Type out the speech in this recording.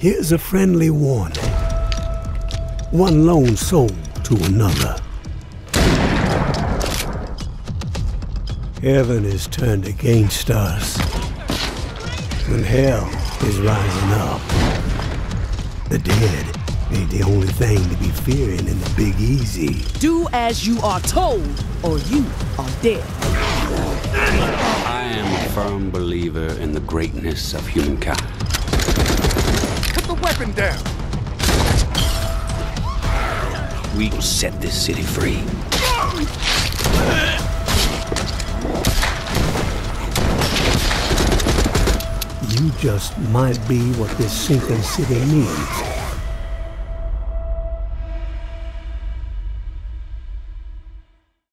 Here's a friendly warning. One lone soul to another. Heaven is turned against us. When hell is rising up. The dead ain't the only thing to be fearing in the Big Easy. Do as you are told, or you are dead. I am a firm believer in the greatness of humankind. Put the weapon down. We will set this city free. You just might be what this sinking city needs.